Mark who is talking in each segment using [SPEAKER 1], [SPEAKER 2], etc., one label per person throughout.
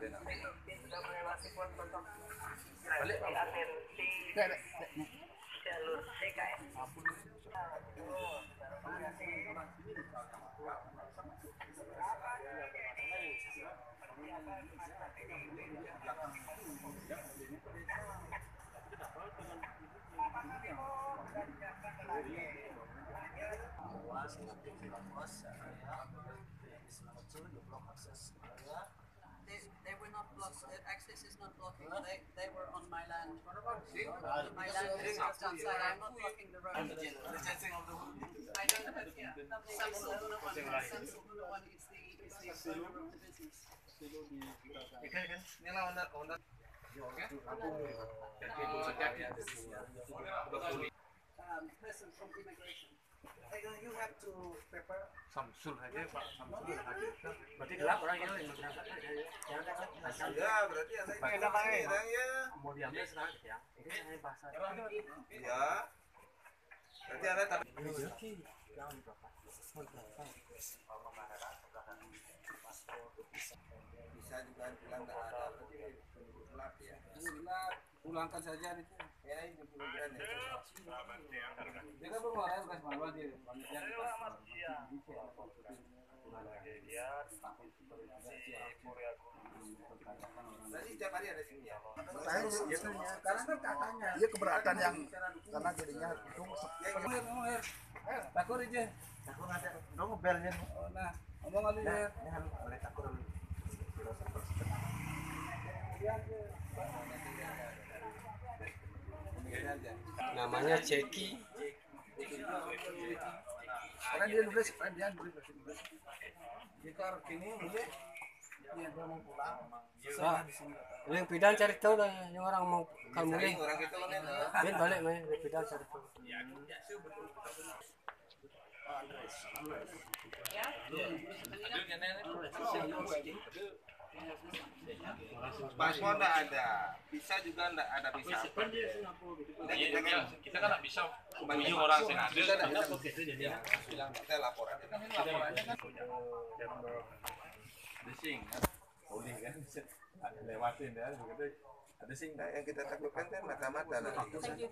[SPEAKER 1] Dek, dek.
[SPEAKER 2] They, they, they were on my land. My land is just outside, I'm not blocking the road. I don't have, yeah, Samsul Gunawan, Samsul Gunawan is the, is the owner of the business.
[SPEAKER 3] Ikan kan? Ini lah owner owner.
[SPEAKER 2] Um, person from immigration.
[SPEAKER 1] You have to prepare
[SPEAKER 3] Samsul aja Pak. Samsul hadir. Berarti gelap orangnya yang berangkat.
[SPEAKER 4] Ya, berarti yang
[SPEAKER 3] nama ya?
[SPEAKER 4] ya.
[SPEAKER 3] Mau diambil sekarang ya. Ini saya bahasa.
[SPEAKER 4] Iya. Berarti ada tapi bisa juga bilang nggak ada berarti gelap ya.
[SPEAKER 1] gelap, pulangkan saja itu.
[SPEAKER 4] Ya ini puluhan ya.
[SPEAKER 1] Dia. Kan malu dia, panitia
[SPEAKER 4] hari ada sini ya.
[SPEAKER 1] Karena kan katanya dia keberatan yang karena jadinya itu
[SPEAKER 4] Ya,
[SPEAKER 1] her, takut aja.
[SPEAKER 3] Aku ada. Dong ngebelnya.
[SPEAKER 1] Oh, Nah, ngomong kali ya.
[SPEAKER 3] Ini harus oleh takut dulu.
[SPEAKER 5] Namanya Ceki
[SPEAKER 1] Karena dia nulis, karena dia nulis bahasa Inggris. Jika kini nulis, dia dia mau pulang.
[SPEAKER 5] Nah, yang pidan cari tahu lah yang orang mau kamu
[SPEAKER 4] Sering orang itu kan ya.
[SPEAKER 5] Bin balik main pidan cari tahu
[SPEAKER 4] Paspor enggak ada. Visa juga enggak ada visa. Nah, kita kan
[SPEAKER 6] kita kan nggak bisa hubungi orang yang ada
[SPEAKER 4] kita enggak bisa bilang kita laporan. Kita kan laporannya kan
[SPEAKER 3] Desing kan. Boleh kan. Ada lewatin ya begitu. Ada sing
[SPEAKER 4] Nah, yang kita takutkan kan mata-mata nanti.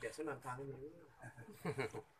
[SPEAKER 5] biasa nantangin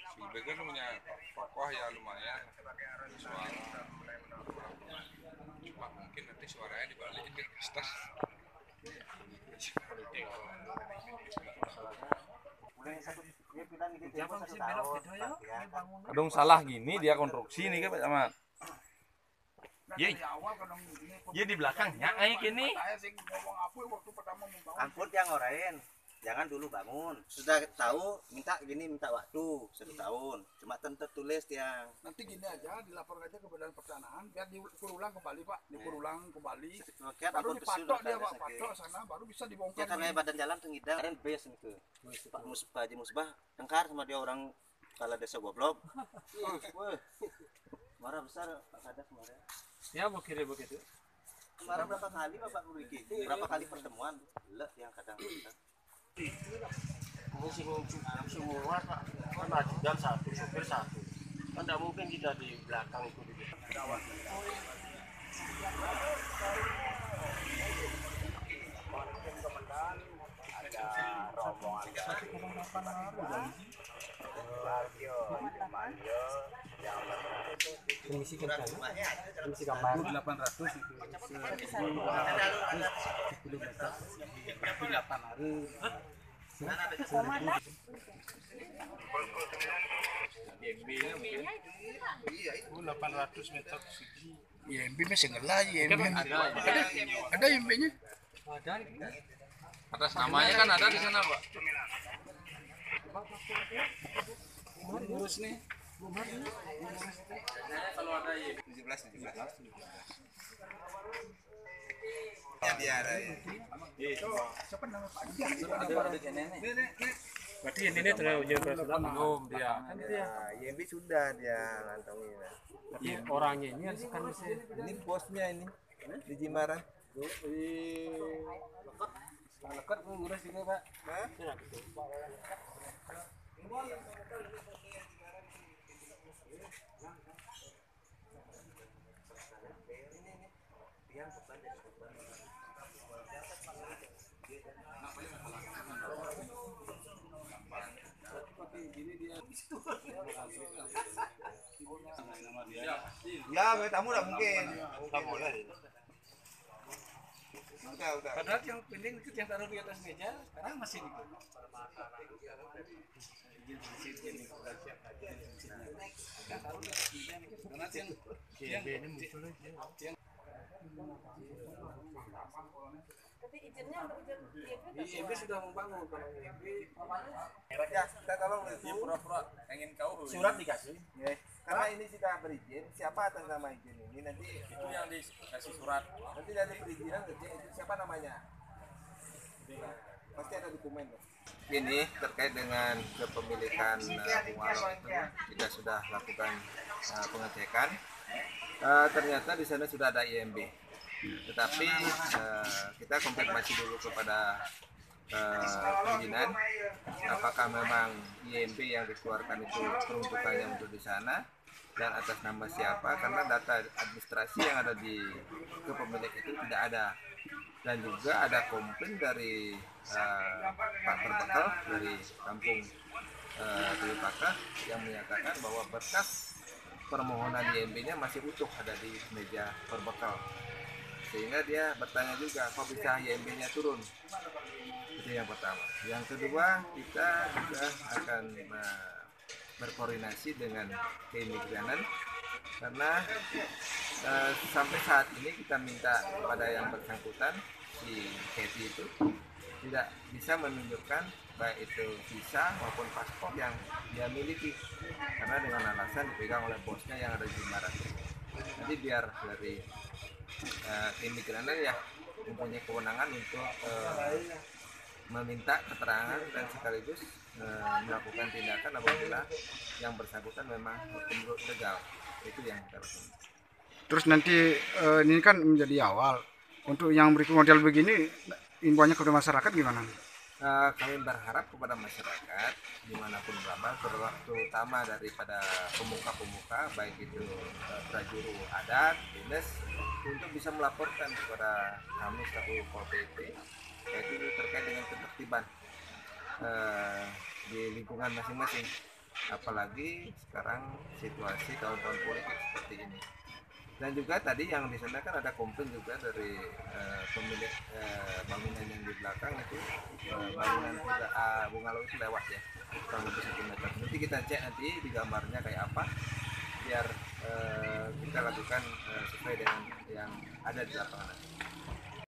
[SPEAKER 7] Sulbega punya tokoh ya lumayan suara cuma mungkin nanti suaranya dibalikin ke politik
[SPEAKER 6] Kadang salah gini dia konstruksi nih kan Pak Camat. Ye, ye di belakangnya kayak gini.
[SPEAKER 1] Saya sih ngomong apa waktu pertama membangun.
[SPEAKER 8] angkut yang orain jangan dulu bangun. Sudah tahu minta gini minta waktu. Satu tahun. Cuma tentu tulis dia
[SPEAKER 1] Nanti gini aja, dilaporkan aja ke Badan Pertanahan, biar diukur ulang kembali Pak, diukur ulang kembali. Baru dipatok dia Pak, patok sana, baru bisa
[SPEAKER 8] ya
[SPEAKER 1] dibongkar.
[SPEAKER 8] karena
[SPEAKER 1] lagi.
[SPEAKER 8] badan jalan tengidang kemarin base itu Pak Mus Pak. Haji Musbah. Tengkar sama dia orang kepala desa goblok. Wah, marah besar Pak Kadas kemarin.
[SPEAKER 5] Ya mau kirim begitu
[SPEAKER 8] kemarin berapa kali Bapak Buriki berapa kali pertemuan? Le yang kadang
[SPEAKER 5] ini sih semua pak kan satu sopir satu kan tidak mungkin kita di belakang itu di Misi kan misi gambar
[SPEAKER 1] 800 itu. 10 meter. 8 hari.
[SPEAKER 4] iya itu
[SPEAKER 1] 800 meter persegi. IMB masih ngelah IMB. Ada, ada IMB-nya.
[SPEAKER 5] ada
[SPEAKER 7] atas namanya kan ada di sana Pak
[SPEAKER 1] Lurus nih.
[SPEAKER 4] Dia ada ya.
[SPEAKER 1] Pak Adi?
[SPEAKER 5] Berarti ini nih terlalu
[SPEAKER 3] belum dia
[SPEAKER 4] Ya, YMB sudah dia.
[SPEAKER 5] Tapi orangnya ini kan
[SPEAKER 4] Ini bosnya ini di Jimbaran.
[SPEAKER 5] lekat ngurus ini pak.
[SPEAKER 4] Hah? Ya, tamu udah mungkin. Boleh. Udah, udah.
[SPEAKER 5] Padahal yang penting itu yang taruh di atas meja sekarang masih di
[SPEAKER 2] Tapi izinnya untuk izin
[SPEAKER 5] IMB sudah membangun kalau IMB
[SPEAKER 4] Ya, kita tolong itu.
[SPEAKER 3] pura-pura ingin kau
[SPEAKER 5] surat dikasih.
[SPEAKER 4] Ya, karena ini sudah berizin, siapa atas nama izin ini nanti
[SPEAKER 3] itu yang dikasih surat
[SPEAKER 4] nanti dari perizinan itu siapa namanya? Pasti ada dokumen. Ini terkait dengan kepemilikan uh, Bungalo itu kita sudah lakukan uh, pengecekan. Uh, ternyata di sana sudah ada IMB. Tetapi uh, kita konfirmasi dulu kepada uh, perizinan apakah memang IMB yang dikeluarkan itu peruntukannya untuk di sana dan atas nama siapa karena data administrasi yang ada di kepemilik itu tidak ada dan juga ada komplain dari eh, Pak Berbekal dari kampung uh, Pakah yang menyatakan bahwa berkas permohonan IMB-nya masih utuh ada di meja Berbekal sehingga dia bertanya juga kok bisa IMB-nya turun? Itu yang pertama. Yang kedua kita juga akan eh, berkoordinasi dengan keimigranan karena eh, sampai saat ini kita minta kepada yang bersangkutan si Kathy itu tidak bisa menunjukkan baik itu visa maupun paspor yang dia miliki karena dengan alasan dipegang oleh bosnya yang ada di Jimbaran nanti biar dari uh, imigranan ya mempunyai kewenangan untuk eh, meminta keterangan dan sekaligus eh, melakukan tindakan apabila yang bersangkutan memang menurut legal itu yang kita lakukan.
[SPEAKER 1] Terus nanti eh, ini kan menjadi awal untuk yang berikut model begini imbauannya kepada masyarakat gimana?
[SPEAKER 4] Eh, kami berharap kepada masyarakat di mana pun berada, ter- terutama daripada pemuka-pemuka, baik itu prajuru adat, dinas, untuk bisa melaporkan kepada kami selaku Pol PP, yaitu terkait dengan ketertiban eh, di lingkungan masing-masing. Apalagi sekarang situasi tahun-tahun politik seperti ini. Dan juga tadi yang di sana kan ada komplain juga dari eh, pemilik eh, bangunan yang di belakang itu eh, bangunan juga ah, bungalow itu lewat ya kurang lebih satu meter. Nanti kita cek nanti di gambarnya kayak apa biar eh, kita lakukan eh, sesuai dengan yang ada di lapangan.